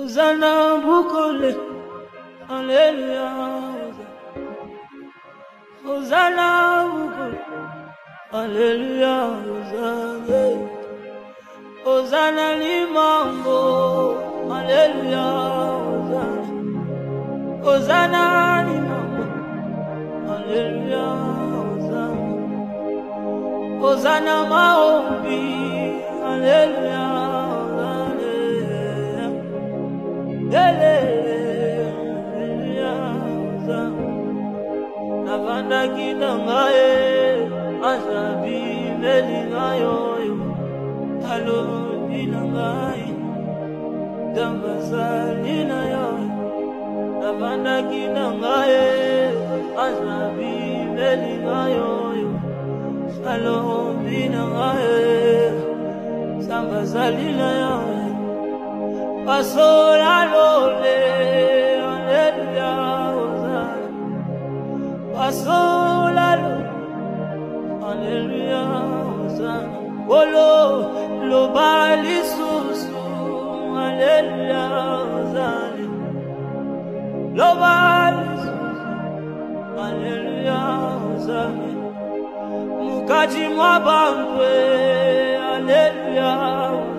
Hosanna bukole, Alleluia. Hosanna bukole, Alleluia. Hosanna, Hosanna limango, Alleluia. Hosanna, Hosanna limango, Alleluia. Hosanna, Hosanna maombi, Alleluia. ndeleleyanza navandaki na ngaye azabi melinga yoyo talobi na ngai dambasali na yoyo navandaki na ngaye azabi melinga yoyo talobi na ngaye sambazali na yoyo I soul I roll it, hallelujah, I soul I roll, hallelujah, oh Lord, lo bali susu, hallelujah, lo bali susu, hallelujah, mukaji mwabangwe, hallelujah.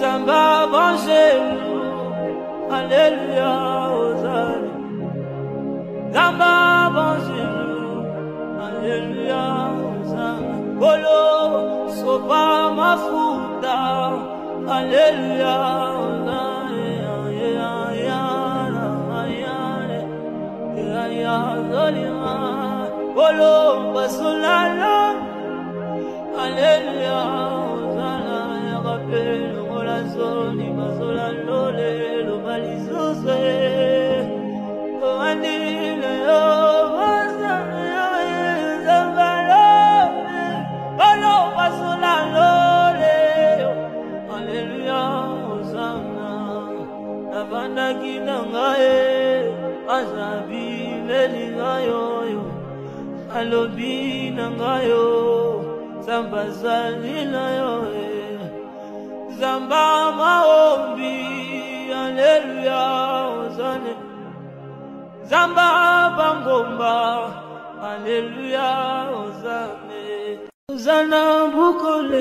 Zamba banjelu zamba banjelu aleluya ozala kolo sopa mafuta ozala alobi na ngai yo zamba azali na yo zamba maombi aleluya ozane. Zamba bangomba aleluya ozane. Ozana bukole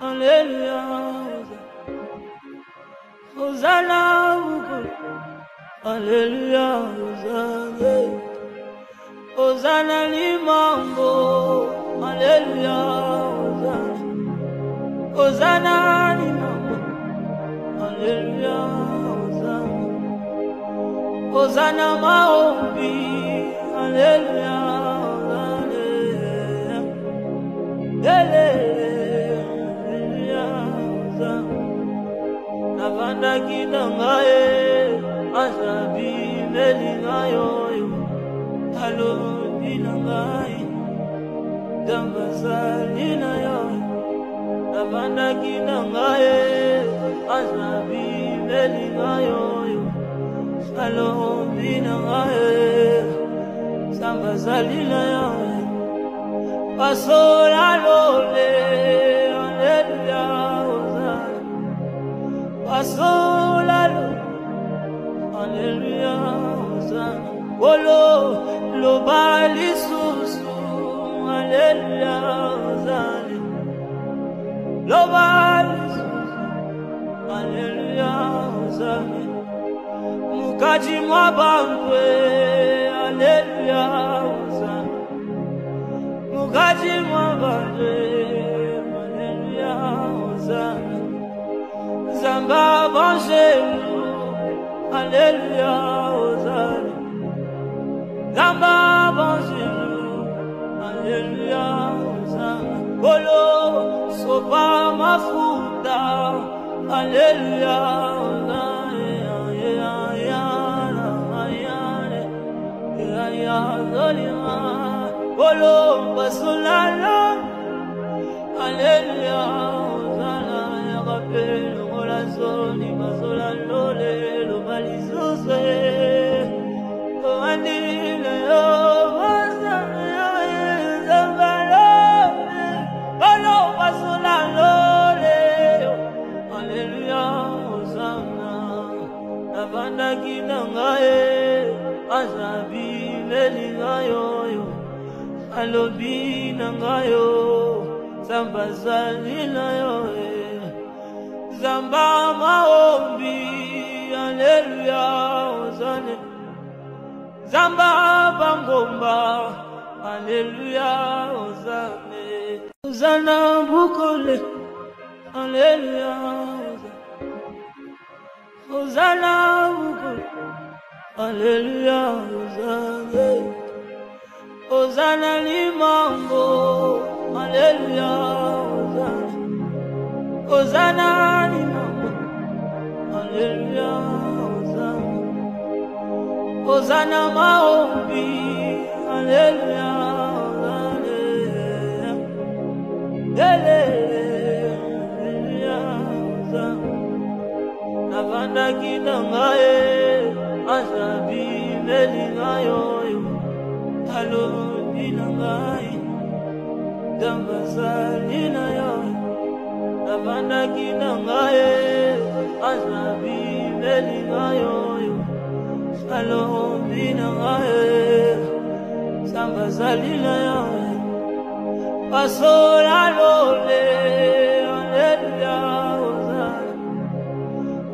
aleluya ozana bukole aleluya ozane Hosanna limango, Alleluia, Hosanna. Hosanna limango, Alleluia, Hosanna. Hosanna maombi, Alleluia, Hosanna. Alleluia, Hosanna. Navandaki na ngaye, azabi melingayo yo. alobi na ngai ntango azali na yo. Nabandaki na ngai azwa bimeli ngai oyo. Alobi na ngai ntango azali na yo. Pasola lobe mwa bangwe aleluya ozali mukati mwa bangwe aleluya ozali zamba banjelu aleluya ozali Zamba bonjour, Alléluia, Hosanna. Bolo sopa mafuta, Alléluia, Hosanna. kolom basulala Aleluya Uzana ya kapel Ngola zoni basola lole Loma lizose Kowandile yo oh, Basana ya Zavalo Kolom basula lole Aleluya Uzana Navanda kinangaye alobi na ngayo zamba azali na yo eh. zamba maombi aleluya ozane. Zamba bangomba aleluya ozane. Ozana bukole aleluya ozane. Ozana bukole aleluya ozane ozana limango aleluya ozane ozana limango aleluya ozane ozana maombi aleluya ozane aleluya ozane navandaki na ngaye azabi melingayo yo alobi na ngai dambazali na yo navandaki na ngai azabi melingayo yo alobi na ngai sambazali na yo pasola lole aleluya ozala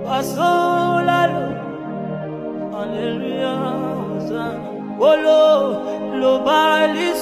pasola lole aleluya ozala Olo loba lisusu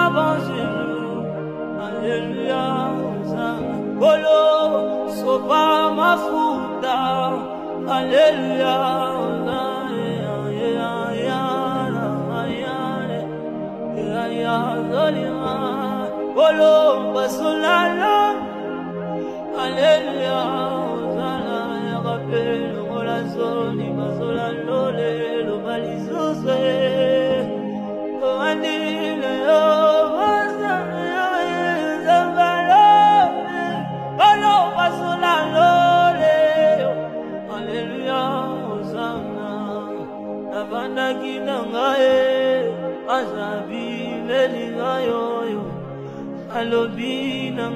Hosanna. Bolo, sopa mafuta, Alléluia, Bolo, basolala, Alléluia, Hosanna, Yagapel, Molazoni, Basolalole,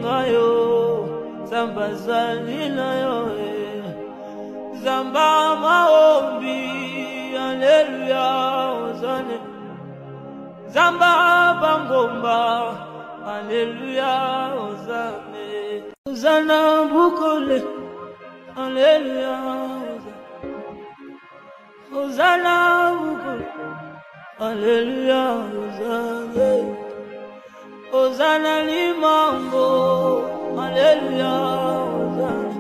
ngayo eh. Zamba zali na yo Zamba maombi Hallelujah Hosanna Zamba bangomba Alléluia Ozane Ozana bukole Alléluia Ozana bukole Alléluia Ozane Ozana limango. Alléluia Ozane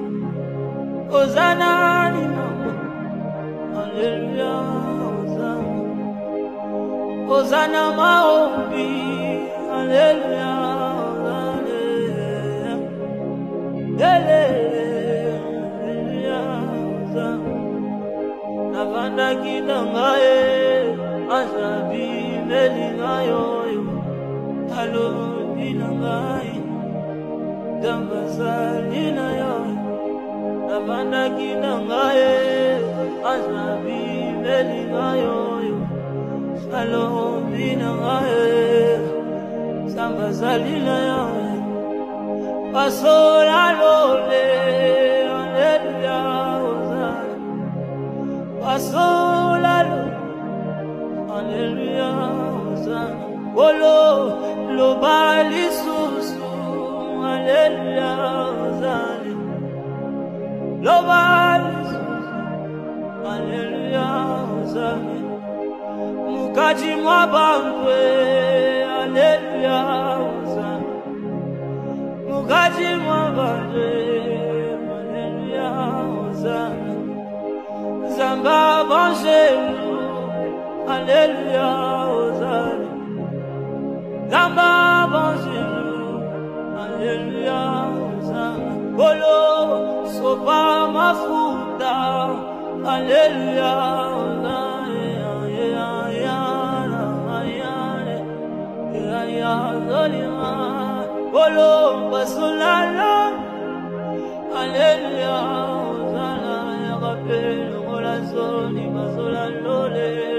Ozana limango. Alléluia Ozane Ozana maombi. Aleluya Aleluya Navandaki na ngaye Azabi meli ngayo Alobi na ngai Dambazali na yo. Navandaki na ngaye Azabi meli ngayo alobi na ngai zali na yo. Pasola lole aleluya ozala pasola lole aleluya ozala olo loba lisusu aleluya ozali loba lisusu aleluya ozali mukati mwa bandwe aleluya ozana mukati mwa bandwe aleluya ozana zamba banjelu aleluya ozana banjelu aleluya ozana bolo sopa mafuta zolima Bolo basolala Alléluia Ozana ya kapelo ngola zoni mazola lole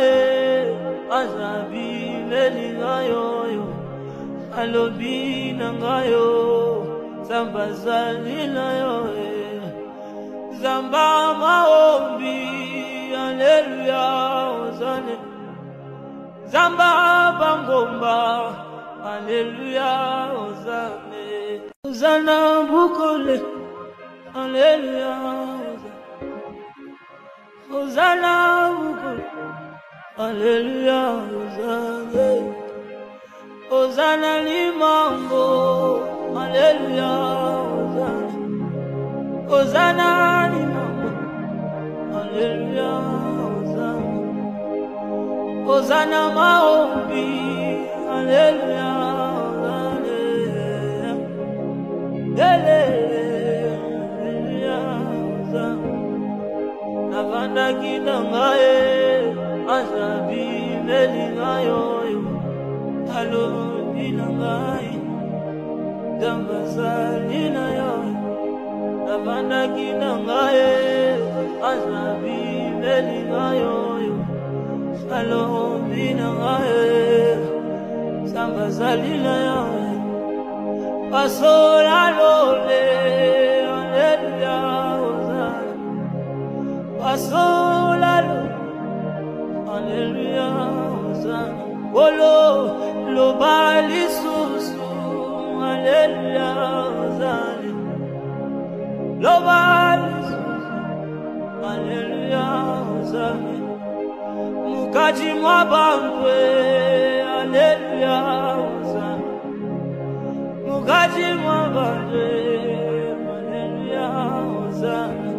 ngaye azabi lelinga yoyo alobi na ngayo zamba azali na yo eh. zamba maombi aleluya ozane. Zamba bangomba aleluya ozane. Ozana bukole aleluya ozana bukole aleluya ozane ozana limango aleluya ozana ozana limango aleluya ozana ozana maombi. Aleluya ozane aleluya ozana navandaki na ngaye azabi melinga yoyo alobi na ngai. Nzambe azali na yo navandaki na ngai. Azabi melinga yoyo alobi na ngai. Nzambe azali na yo pasola lole ozala Bolo loba lisusu Aleluya ozali Loba lisusu Aleluya ozali Mukaji mwa bangwe Aleluya ozali Mukaji mwa bangwe Aleluya ozali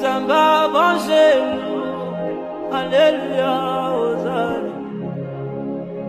Zamba banjelu Aleluya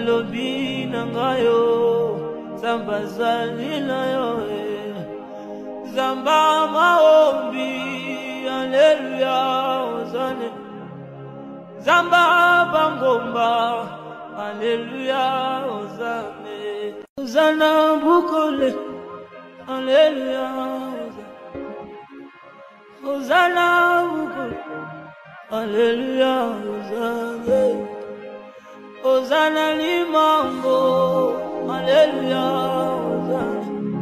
alobi na ngayo zamba azali na yo eh. zamba maombi Alléluia Hosanna Zamba bangomba Alléluia Hosanna Hosanna bukole Alléluia Hosanna bukole Alléluia Hosanna Hosanna limango. Alléluia Hosanna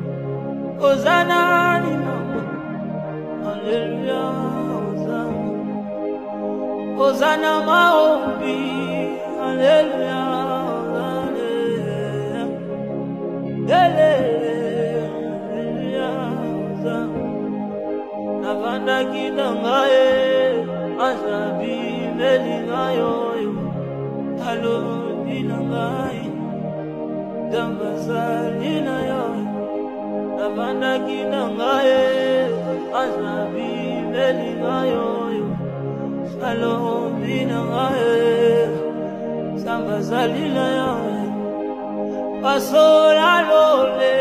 Hosanna limango. Alléluia Hosanna Hosanna maombi Alléluia Alléluia Hosanna Navandaki na ngaye azabi melinga yoyo alobi na ngai nzambe azali na yo navandaki na ngaye azabi melinga yoyo alobi na ngai nzambe azali na yo. Pasola lole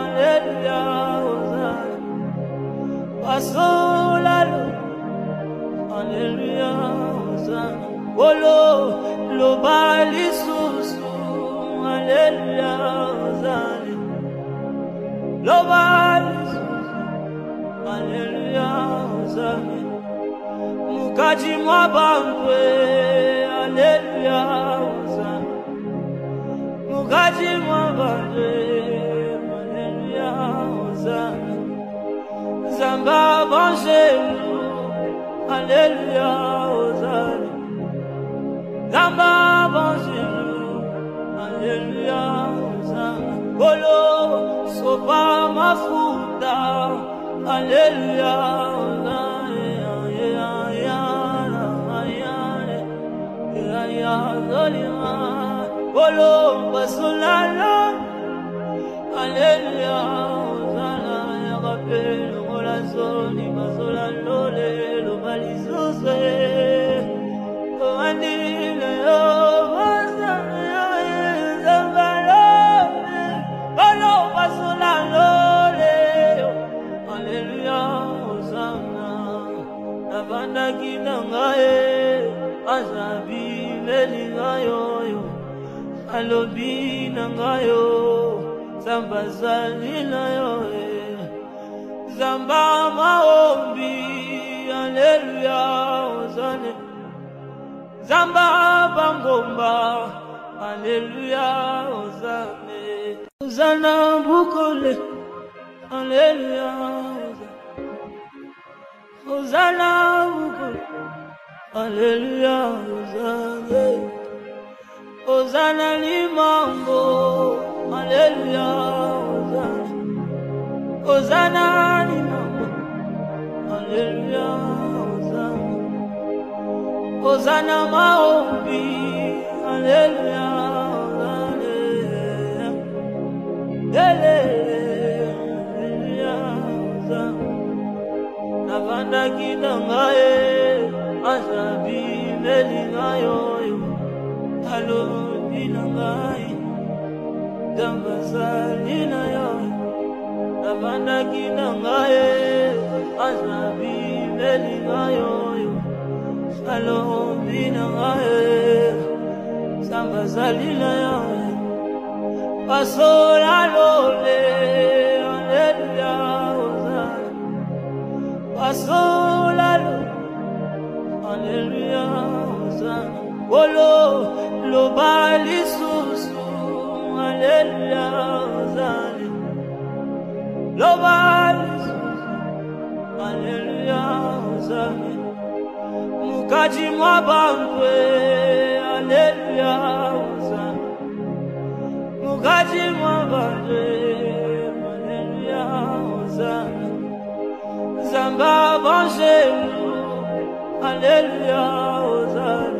aleluya ozala pasola lole aleluya ولو لبع لسوس على الأغزال لبع لسوس على الأغزال مكاجي مبانبي على الأغزال مكاجي مبانبي على الأغزال زنبا بانشيلو Hallelujah. Zamba, bonjour, Alléluia, Alléluia, Alléluia, azabi melinga yoyo, alobi na ngayo, zamba zali na yo eh. zamba maombi aleluya ozane. Zamba bangomba aleluya ozane. Ozana bukole aleluya ozana bukole aleluya ozane ozana limambo aleluya ozana ozana limambo aleluya ozana ozana maombi. Aleluya ozana aleluya ozana navandaki na ngaye azabi melinga yoyo alobi na ngai. Dambazali na yo navandaki na ngai. Azabi melinga yoyo alobi na ngai. Sambazali na yo pasola lole aleluya ozala pasola ozala Olo loba lisusu Aleluya ozali Loba lisusu Aleluya ozali Mukati mwa bangwe Aleluya ozali Mukati mwa bangwe Aleluya ozali Zamba banjelu Aleluya ozali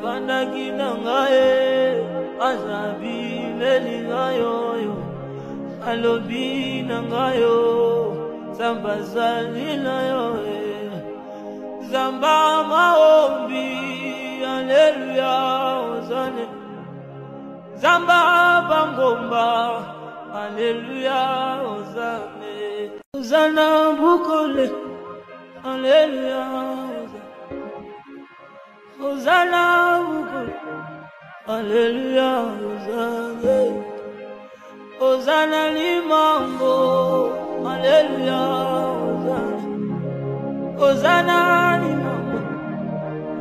Navandaki na ngaye, azabi melinga yoyo, alobi na ngayo, zamba zali na yo eh. zamba maombi, Alléluia, Hosanna. Zamba bangomba, Alléluia, Hosanna. Hosanna bukole, Alléluia, Hosanna. Alléluia, Hosanna. Hosanna limambo, Alléluia, Hosanna. Hosanna limambo,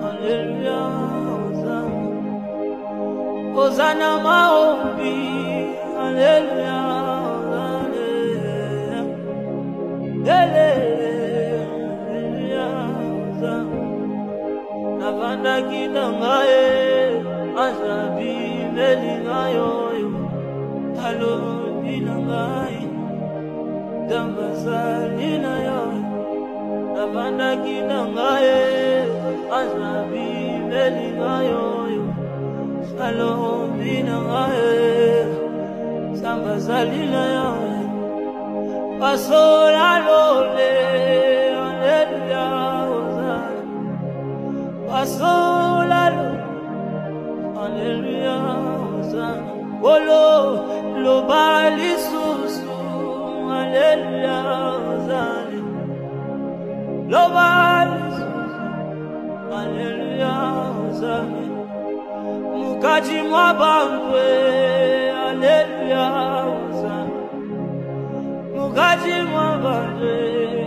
Alléluia, Hosanna. Hosanna maombi, Alléluia, Alléluia, Navandaki na ngaye, azabi melinga yoyo, alobi na ngai, dambazali na yo. Navandaki na ngaye, azabi melinga yoyo, alobi na ngai, sambazali na yo. Pasola lole, my soul, Lord. Hallelujah. Oh, lo bali susu, Hallelujah. Lo bali susu, Hallelujah. Mukaji mwabangwe, Hallelujah. Mukaji mwabangwe.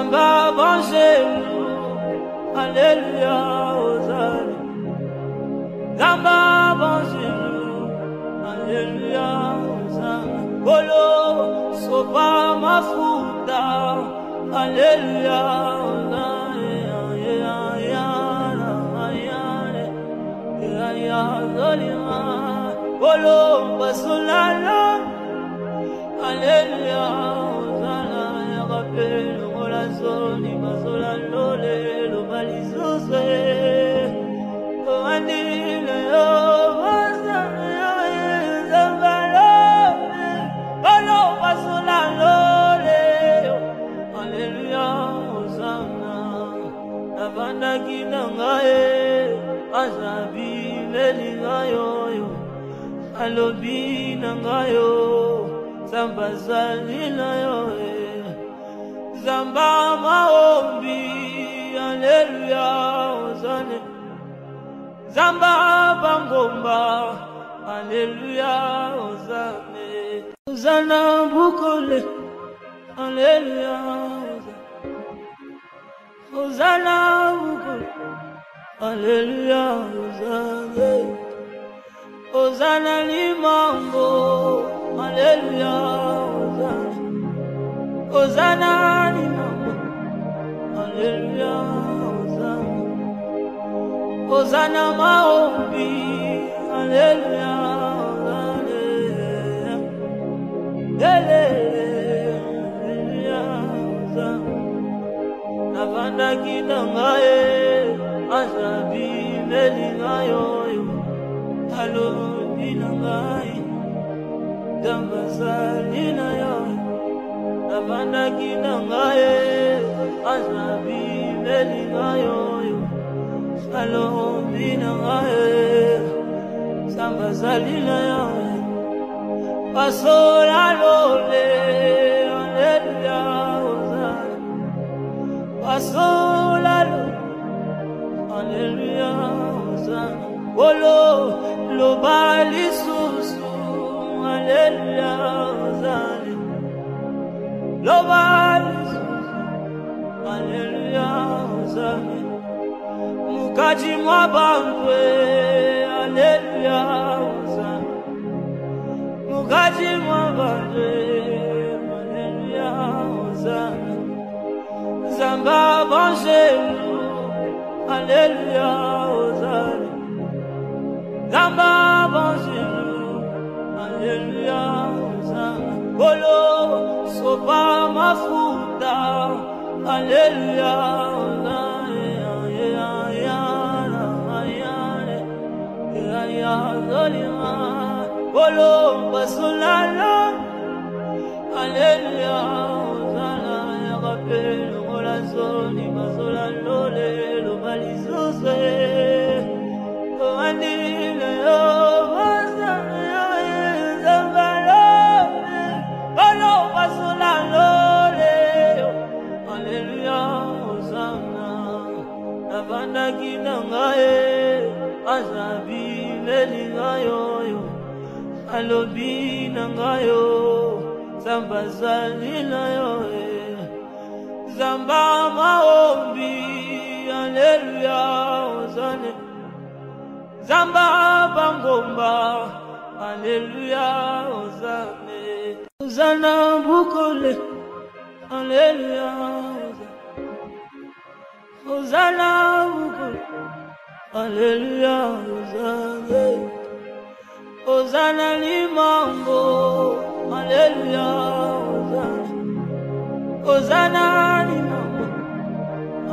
Zamba banjelu Haleluya ozali Zamba banjelu Haleluya ozali Bolo sopa mafuta. Haleluya ozali Bolo basulala Alléluia, Hosanna, ya rappel, ngola zoni, mazola lole, lo balizose. Koandile yo, Hosanna, ya ndima azolando lelo balizuze oandile yo navandaki na ngae azabi lelinga yoyo alobi na ngayo nzambe azali na yoe Zamba maombi Haleluya ozane Zamba bangomba Haleluya ozane Ozana bukole Haleluya Ozana bukole Haleluya ozane Ozana limango Haleluya Hosanna Hosanna mambo Haleluya Hosanna Hosanna maombi. Haleluya Hosanna Haleluya Hosanna Navanda kinangaye Asabi melingayo Halo binangaye Dambazalina yo. Navandaki na ngaye Azabi melinga yo. Salombi na ngaye Sambazalina yo Pasola lole Hallelujah Hosanna. Pasola lole Hallelujah Hosanna. Olo lo balisusu Haleluya ozali Loba Haleluya ozali Mukati mwa bangwe Haleluya ozali Mukati mwa bangwe Haleluya ozali Zamba banjelu. Haleluya ozali Zamba banjelu. Haleluya Hosanna Bolo sopa mafuta. Haleluya zoni navandaki na ngaye azabi melinga yoyo alobi na ngayo zamba zali na yo zamba maombi aleluya ozane. Zamba bangomba aleluya ozane. Ozana bukole aleluya Hosanna, Alléluia, Hosanna, Hosanna limango, Alléluia, Hosanna, Hosanna limango,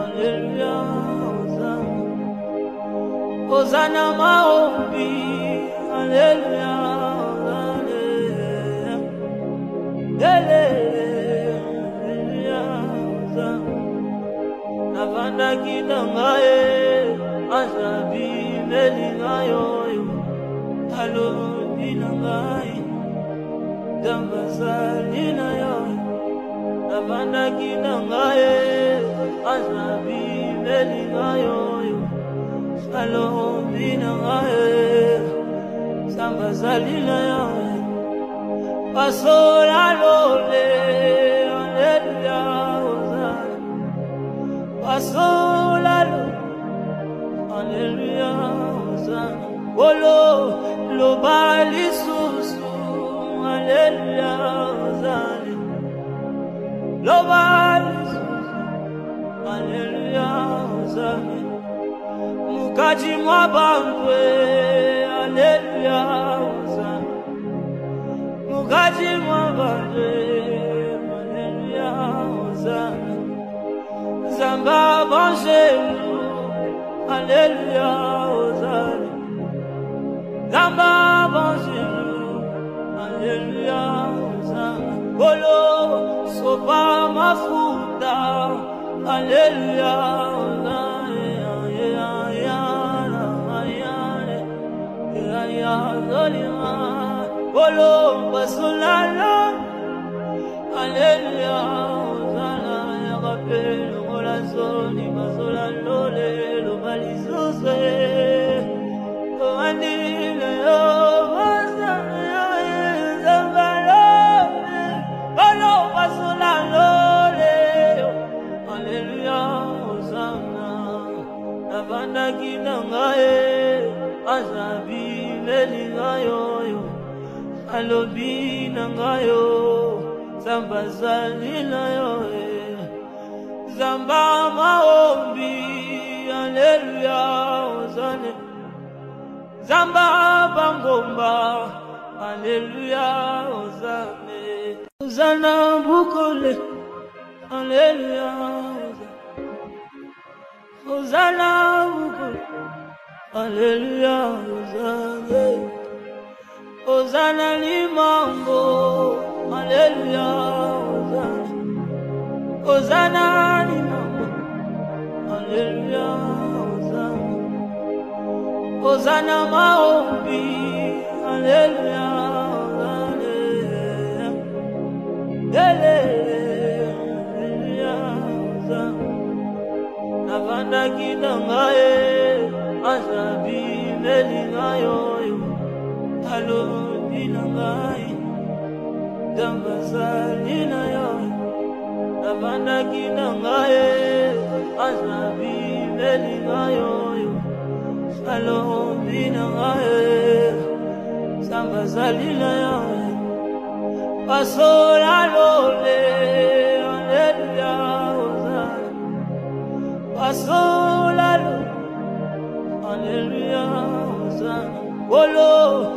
Alléluia, Hosanna, Hosanna maombi, Alléluia, Hosanna, Alléluia, andaki na ngaye azabi melinga yoyo alobi na ngai. Ntango azali na yo nabandaki na ngaye azabi melinga yoyo alobi na ngaye ntango azali na yo pasola lolea pasola lole aleluya ozala olo loba lisusu aleluya ozali loba lisusu aleluya ozali mukati mwa bangwe aleluya ozali mukati mwa bangwe aleluya ozali zamba banjelu aleluya ozali zamba banjelu aleluya ozali kolo sopa mafuta. Aleluya ozali kolo basolala alobi na ngai yo zamba azali na yo eh. zamba maombi aleluya ozane. Zamba bangomba aleluya ozane. Ozana bukole aleluya ozana bukole aleluya ozane ozana limango aleluya ozane ozana limango aleluya ozana ozana maombi aleluya ozane aleluya ozana navandaki na ngai azabi mbeli navandaki na ngai azabi mbeli ngai oyo. Alobi na ngai nzambe azali na yo. Pasola lole aleluya ozala pasola lole aleluya ozala olo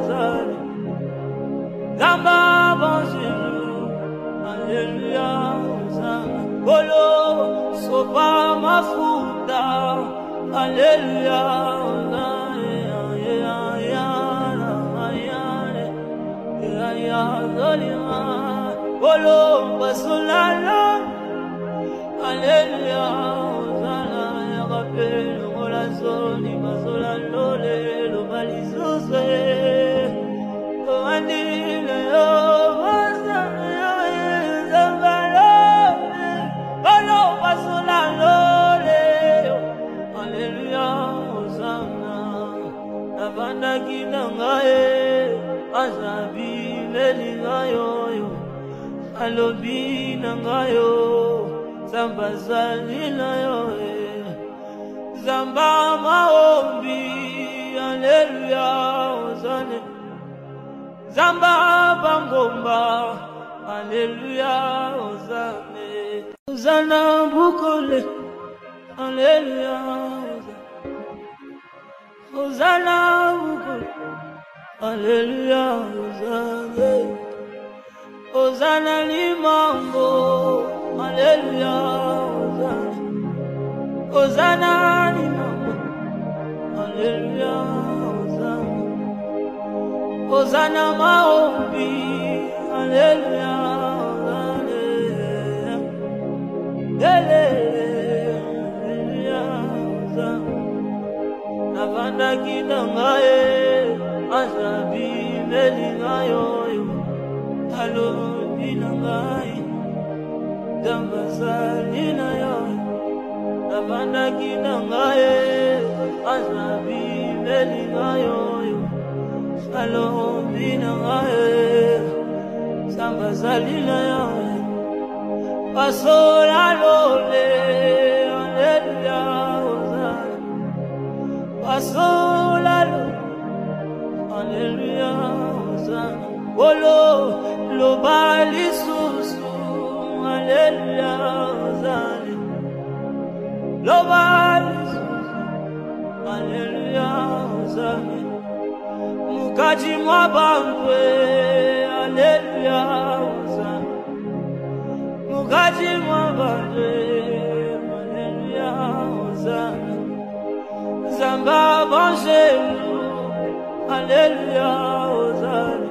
Gamba bon Jésus, Alléluia, Bolo, sauva ma fouta, Alléluia, Bolo, basolala, Alléluia, Zana, Rappel, Rolazoni. Alobi na ngai yo zamba azali na yo zamba maombi aleluya ozane. Zamba bangomba aleluya ozane. Ozana bukole aleluya ozana bukole Alléluia, Hosanna. Hosanna limango. Alléluia, Hosanna. Hosanna limango. Alléluia, Hosanna. Hosanna maombi. Alléluia, Hosanna. Alléluia, Hosanna. navandaki na ngai azabi melinga yoyo alobi na ngai dambazali na ngai azabi melinga yoyo alobi na ngai sambazali na yoyo pasola lole aleluya ozala pasolalo aleluya ozana olo loba lisusu aleluya ozale loba lisusu aleluya ozale mukati mwa bangwe aleluya mukati mwa bangwe aleluya ozale Zamba Vangelo, Alléluia, Hosanna.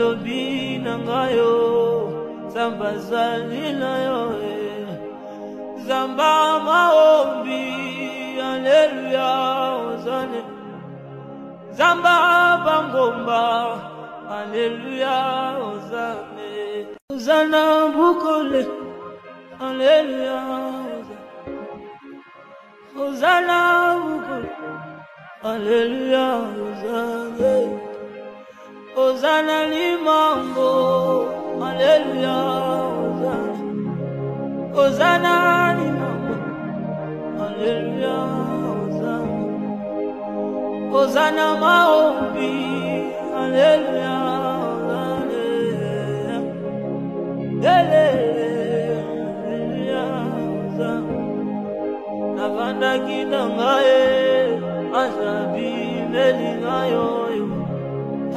alobi na ngai yo, zamba zali na yo eh. zamba maombi aleluya ozane. Zamba bangomba aleluya ozane. Ozana bukole aleluya ozane. Ozana bukole aleluya ozane ozana limango aleluya ozane ozana limango aleluya ozana ozana maombi. Aleluya ozane aleluya ozana navandaki na ngai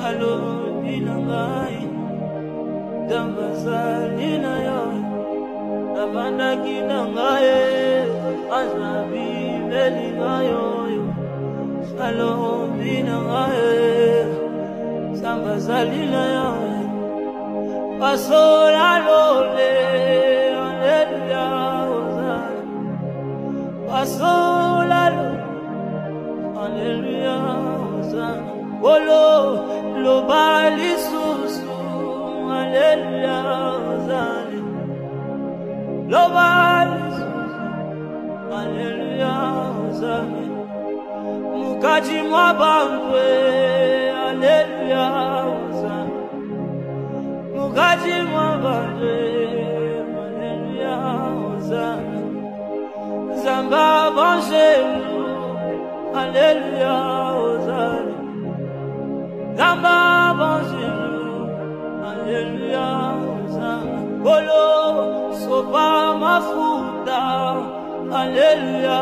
azabi melinga yoyo alobi na ngai dambazali na yo navandaki na ngai azabi melinga yoyo alobi na ngai sambazali na yo. Pasola lole aleluya ozala pasola lole aleluya ozala olo mukati mwa bangwe aleluya ozale mukati mwa bangwe aleluya ozale zamba vangelo aleluya ozale zamba vangelo aleluya ozale bolo sopa mafuta aleluya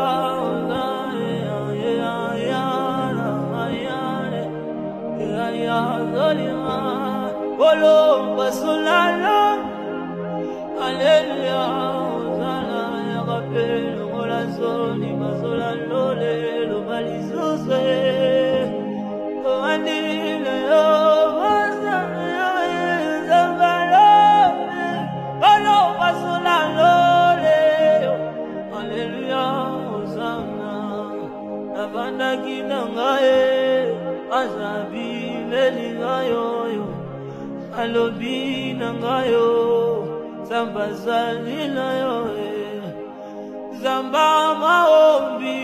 bolo basolala aleluya ozala ya rappel molazoni bazola lole loba lisusu komandile yo bolo basola lole aleluya ozana navandaki navandaki na ngai azabi melinga yoyo alobi na ngai yo zamba azali na yo zamba maombi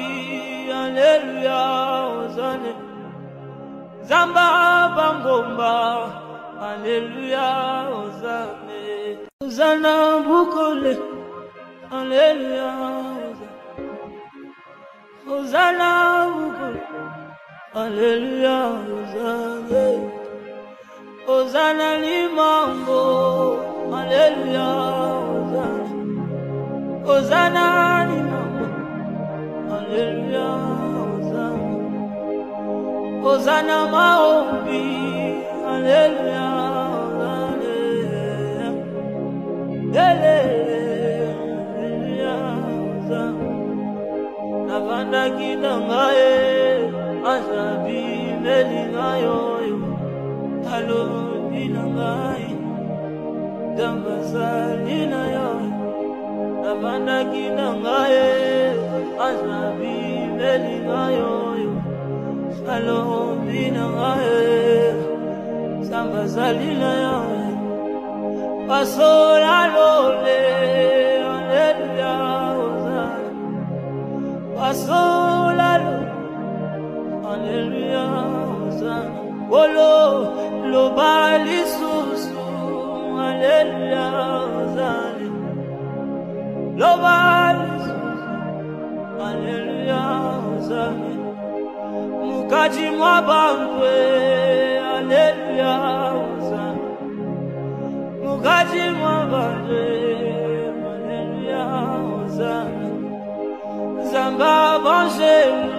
aleluya ozane. Zamba bangomba aleluya ozane. Ozana bukole aleluya ozana bukole aleluya ozane ozana limango aleluya ozane ozana limango aleluya ozane ozana maombi aleluya ozane aleluya ozane navandaki na ngai yoyo alobi na nzambe azali na ngai azabi melinga yoyo alobi na ngai nzambe azali na yo pasola lole aleluya ozala pasola lole aleluya ozala Olo loba lisusu aleluya ozali loba lisusu aleluya ozali mukati mwa bangwe aleluya ozali mukati mwa bangwe aleluya ozali zamba banjelu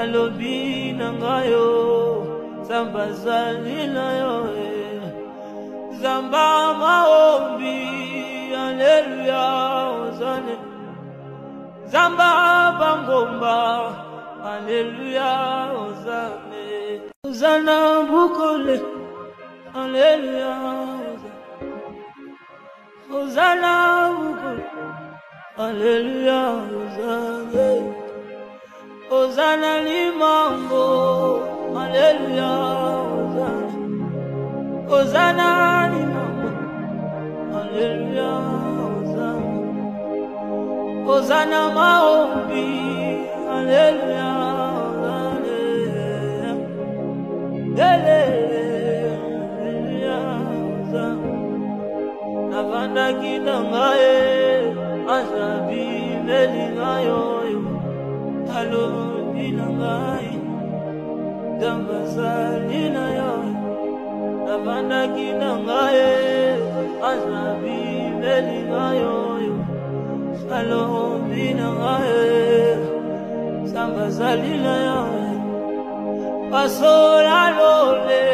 alobi na ngai yo zamba maombi aleluya ozane. Zamba bangomba aleluya ozane. Ozana bukole aleluya ozane. Hosanna, Alléluia, Hosanna, Hosanna limango, Alléluia, Hosanna, Hosanna limango, Alléluia, Hosanna, Hosanna maombi, Alléluia, Hosanna, Alléluia, Hosanna. navandaki na ngai azabi melinga yoyo alobi na ngai. Nzambe azali na yo. Navandaki na ngai. Azabi melinga yoyo alobi na ngai. Nzambe azali na yo. Pasola lole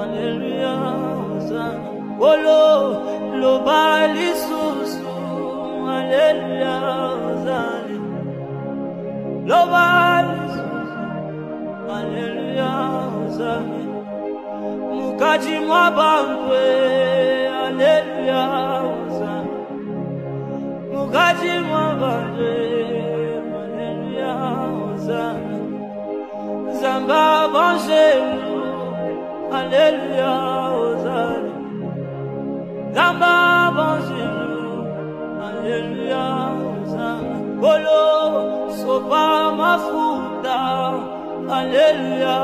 aleluya ozala olo loba lisusu aleluya ozali loba lisusu aleluya ozali mukati mwa bangwe aleluya ozali mukati mwa bangwe aleluya ozali zamba aleluya ozali Zamba bon Jésus, Alléluia, Alléluia, Alléluia,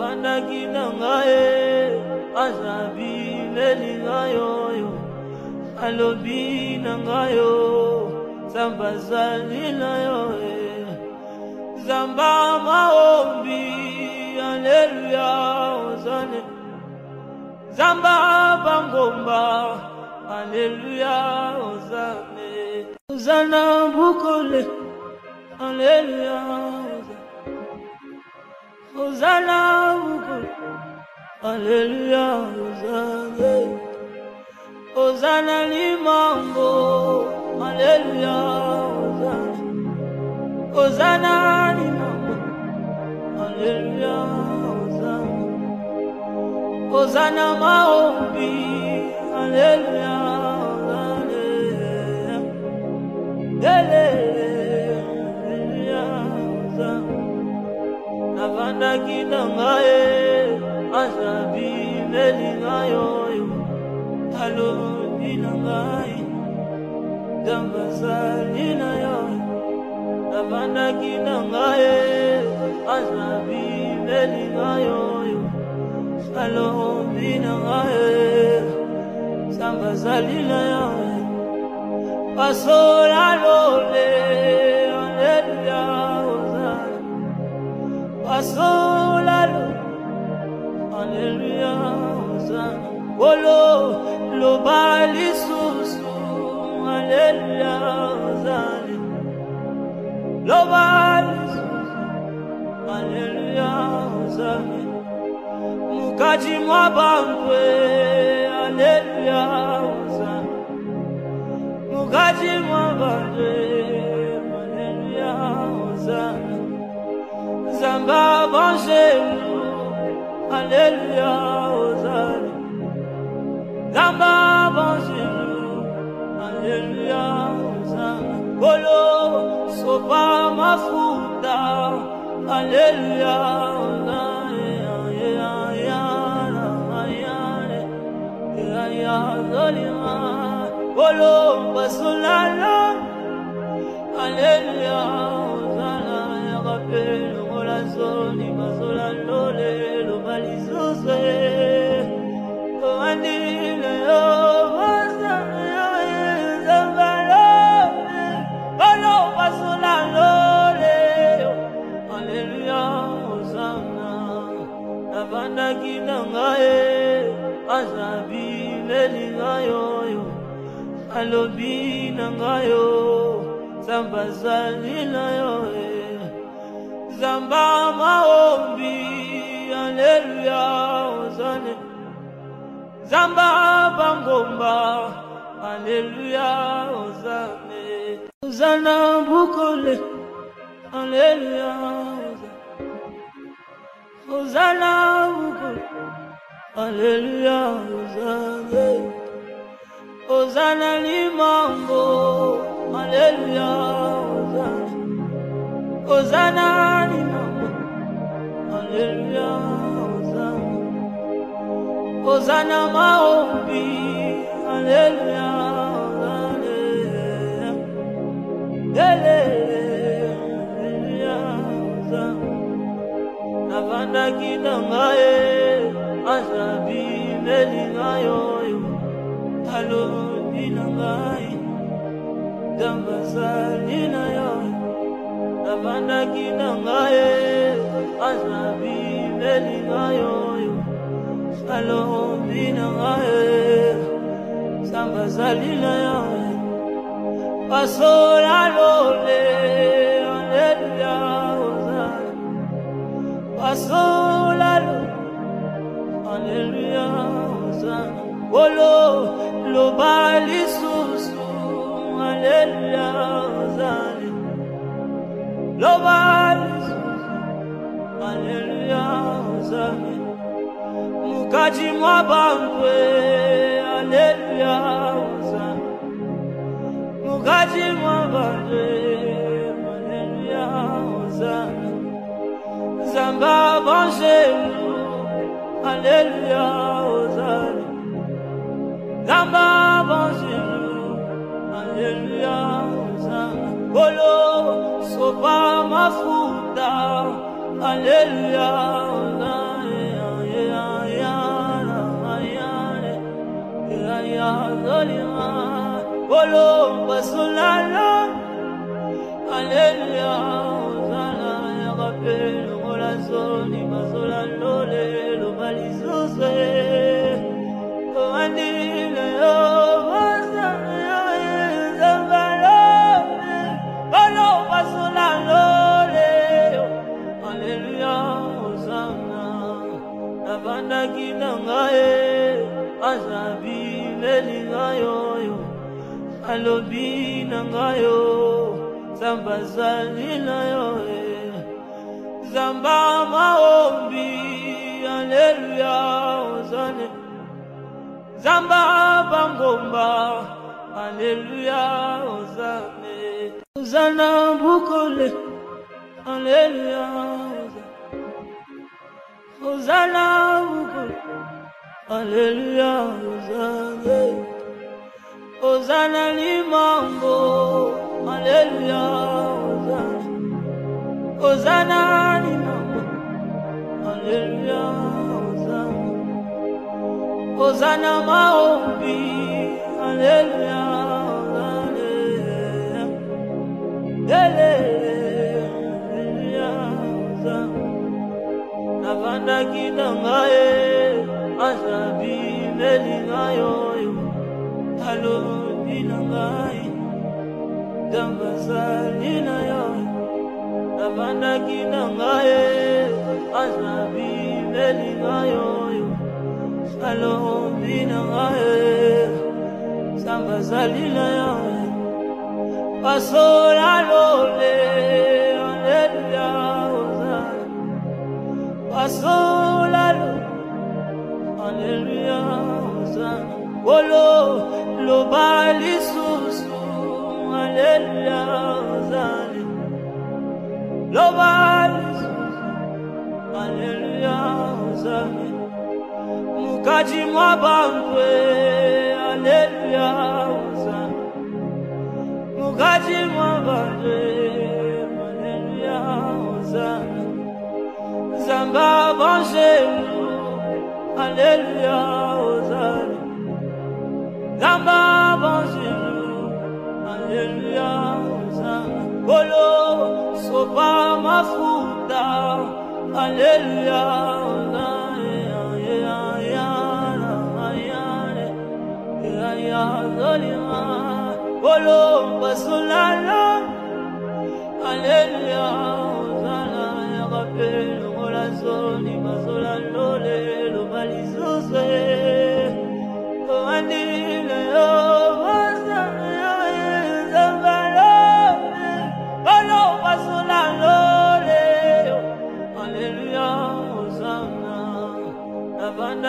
Navandaki Nangae, Azabi, Melingayo, alobi na ngai yo nzambe azali na yo e. Nzamba maombi aleluya ozane. Nzamba bangomba aleluya ozane. Ozana bukole aleluya bukole aleluya ozane Hosanna limango, Hallelujah, Hosanna. Hosanna limango, Hallelujah, Hosanna. Hosanna maombi, Hallelujah, Navanda kinangae, asabi melingayo yo. alobi na ngai dambazali na yo navandaki na ngai azabi melinga yoyo alobi na ngai sambazali na yo pasola lole ozala Olo loba lisusu Haleluya ozali Loba lisusu Haleluya ozali Mukati mwa bambwe Haleluya ozali Mukati mwa bambwe Haleluya ozali Zamba banjelu Haleluya ozali Zamba bon Jésus, Alléluia, Bolo, sauva ma fouta, Alléluia, Bolo, basulala, Alléluia, Zana, Rappel, Rolazoni, alobi na ngai o nzamba azali na yo eh. e nzamba maombi aleluya ozane. Nzamba bangomba aleluya ozane. Ozana bukole aleluya ozana bukole aleluya ozane. Hosanna limango, Alléluia, Hosanna. Hosanna limango, Alléluia, Hosanna. Hosanna maombi, Alléluia, Hosanna. Dele, Alléluia, Hosanna. Navandaki na ngai, azabi melinga yoyo, alobi ngai, dambazali na yo. Navandaki na ngai, azabi melinga yoyo, alobi na ngai, sambazali na yo. Pasola lole, aleluya, Hosanna. Pasola lole, aleluya, Hosanna. wolo loba lisusu alela zali loba lisusu alela zali mukaji mwa bangwe alela zali mukaji mwa bangwe alela zali zamba alela zamba vanzvenu haleluya hosana golo sopa Golo basulala Alléluia, ya rappel, ngola azabi melinga yoyo, alobi na ngayo, zamba zali na yo eh. zamba maombi aleluya ozane. Zamba bangomba aleluya ozane. Ozana bukole aleluya ozana bukole aleluya ozane ozana limango aleluya ozana ozana limango aleluya ozana ozana maombi. Aleluya ozana aleluya ozana navandaki na ngaye azabi melinga yoyo alobi na ngai. Yo navandaki na ngai azabi melinga yoyo alobi na ngai pasola lole ozala Olo loba lisusu Aleluya ozali Loba lisusu Aleluya ozali Mukati mwa bangwe Aleluya ozali Mukati mwa bangwe Aleluya ozali Zamba banjelu Aleluya ozali Zamba bon Jésus, Alléluia, Bolo, sauva ma fouta, Alléluia, Bolo, basulala, Alléluia, Zana, Rappel, Rolazoni,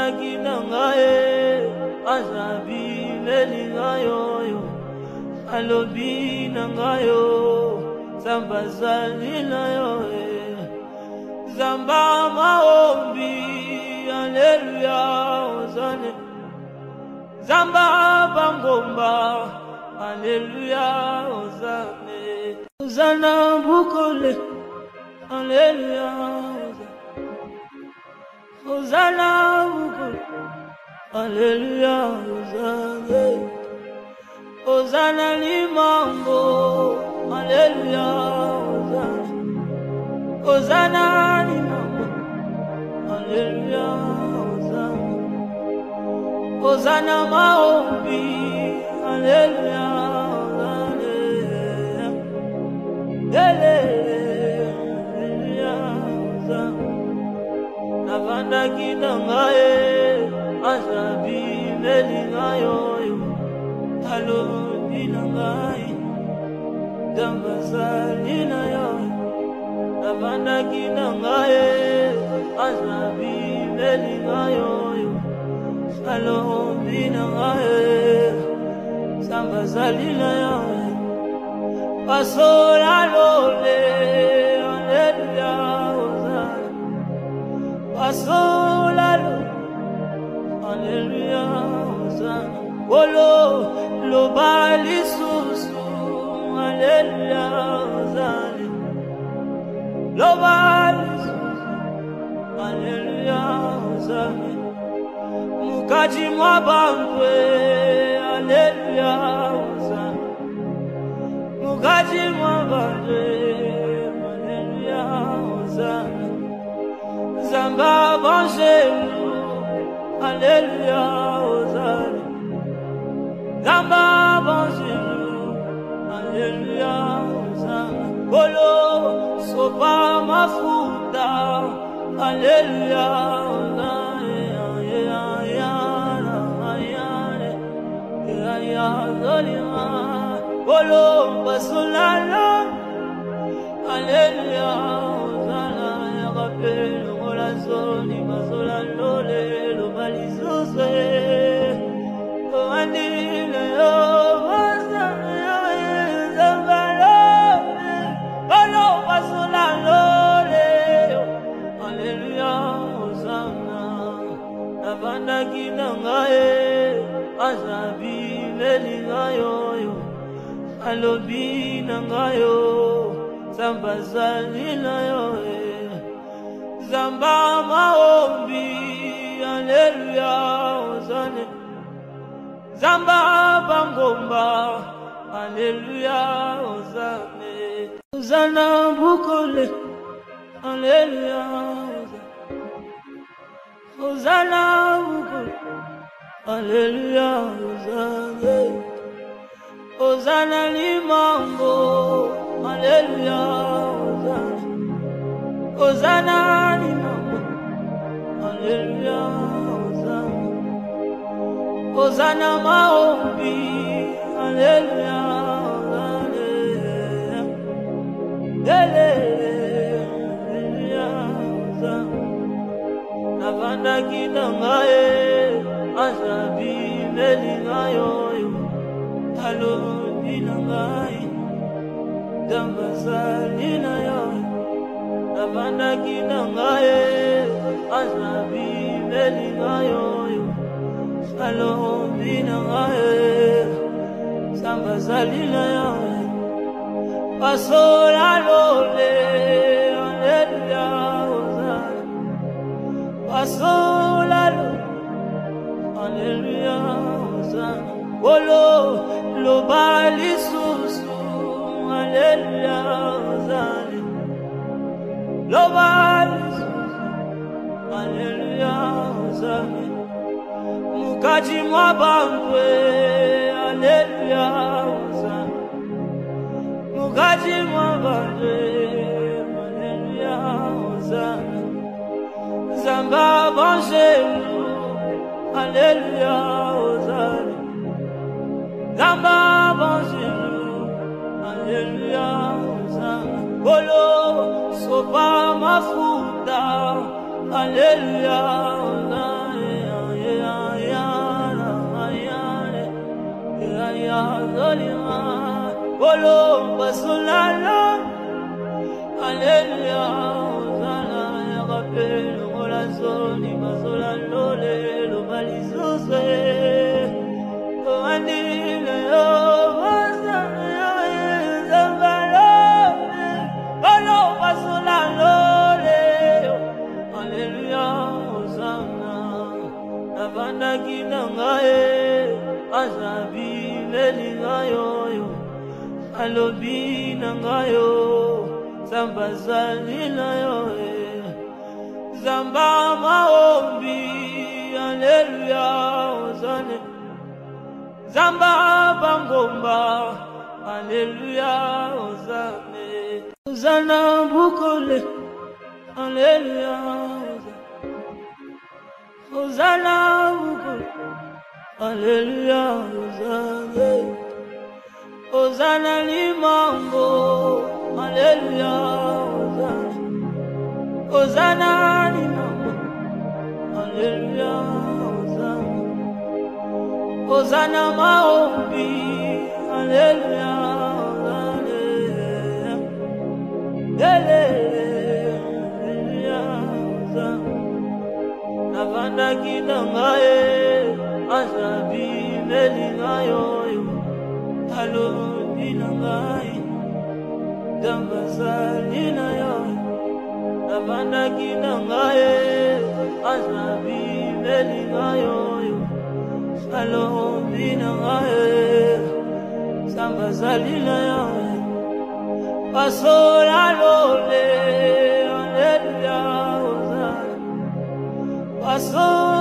azalaki na ngaye azabi lelinga yoyo alobi na ngayo nzambe azali na yo e. nzambe maombi aleluya ozane. Nzambe bangomba aleluya ozane. Ozana bukole aleluya. Hosanna. Alléluia, Hosanna. Hosanna limango, Alléluia, Hosanna. Hosanna limango, Alléluia, Hosanna. Hosanna maombi, Alléluia, Alléluia, Navandaki na ngaye, azabi melinga yoyo, alobi na ngai, dambazali na yo. Navandaki na ngaye, melinga yoyo, alobi na pasola lole aleluya ozana olo loba lisusu aleluya ozana loba lisusu aleluya ozana mukati mwa bambwe aleluya ozana mukati mwa bambwe aleluya ozana zamba banjelu aleluya ozana zamba banjelu aleluya ozana bolo sopa mafuta. Aleluya ozana Bolo basulala Alléluia Ozana ya kapelo ondima ozolando leloba lisusu owandimi na yo bosa na yo ezambalo oloba solando leyo aleluya ozanga. Navandaki na ngae azabi lelinga yoyo alobi na ngayo nzambe azali na yo zamba maombi aleluya ozane zamba bangomba aleluya ozane ozana bukole aleluya ozana bukole aleluya ozane Hosanna limango, Alleluia, Hosanna. Hosanna Alleluia, Hosanna. Hosanna maombi, Alleluia, Hosanna. Alleluia, Hosanna. Navanda kinangae, azabi melingayoyo. alobi na ngai ndamba azali na yo navandaki na ngai azabi mbeli ngai oyo alobi na ngai nzamba azali na yo pasola lole aleluya ozala pasola lole aleluya ozala Olo loba lisusu aleluya ozali loba lisusu aleluya ozali mukati mwa bambwe aleluya ozali mukati mwa bambwe aleluya ozali zamba banjelu aleluya ozali Zamba bonjour, Alléluia, Hosanna. Bolo sopa mafuta, Hosanna. Bolo basulala, Alléluia, Hosanna. Ya ye aza bilelinga yoyo alobi na ngai yo nzambe azali na yo ye. Nzamba maombi aleluya ozane. Nzamba bangomba aleluya ozane. Ozana bukole aleluya ozana bukole. Hallelujah, Hosanna. Hosanna limango. Hallelujah, Hosanna. Hosanna limango. Hallelujah, Hosanna. Hosanna maombi. Hallelujah, Hosanna. Hallelujah, Hosanna. Navanda kinangae ngai oyo alobi na ngai. Dambazali na yo navandaki na ngai azabimeli ngai oyo alobi na ngai sambazali na yo pasola lole aleluya ozala pasola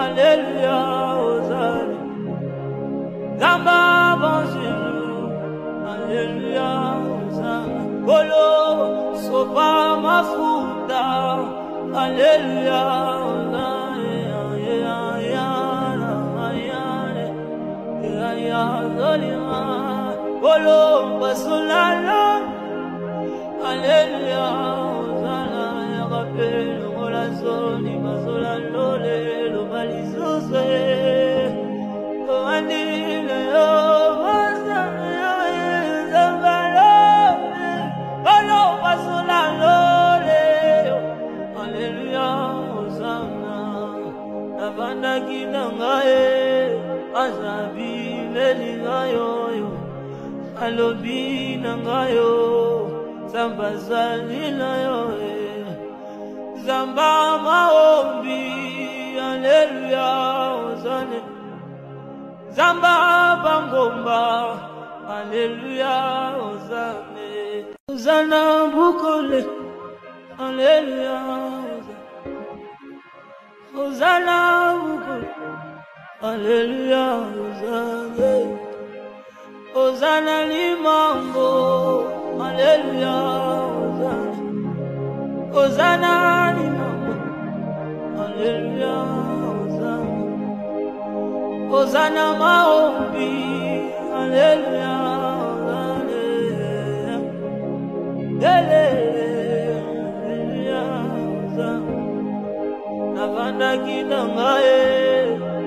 banjelu aleluya ozala zamba banjelu aleluya ozala kolo sopa Aleluya Ozana ya Azabi meli ngayoyo alobi na ngai yo. Zamba azali na yo zamba maombi aleluya ozane. Zamba bangomba aleluya ozane. Ozana bukole aleluya ozana bukole aleluya ozane Hosanna limango, Alleluia, Hosanna. Hosanna limango, Alleluia, Hosanna. Hosanna maombi, Alleluia, Hosanna. Alleluia, Hosanna. Navanda kinangae, azabi melingayo yo. alobi na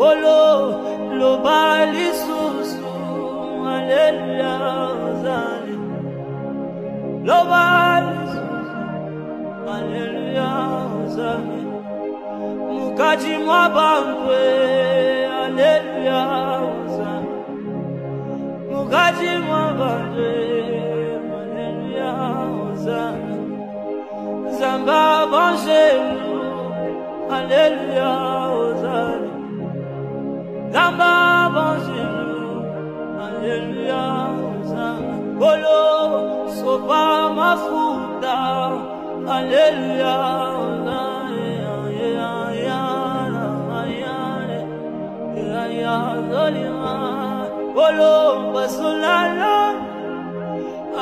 ozala olo loba lisusu aleluya ozali loba lisusu aleluya ozali mukati mwa bangwe aleluya ozali mukati mwa bangwe aleluya ozali zamba banjelu aleluya Zamba bonjour, Alléluia, mafuta, Alléluia,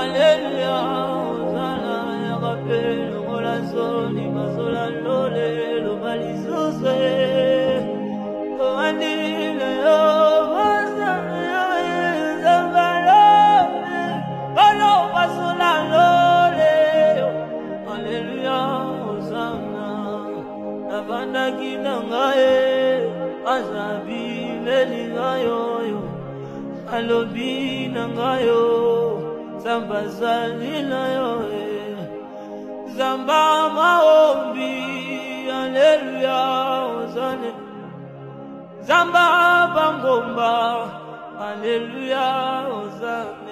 Alléluia, azabi lelinga yoyo alobi na ngai o nzamba azali na yo nzamba eh. maombi aleluya ozane. Nzamba bangomba aleluya ozane.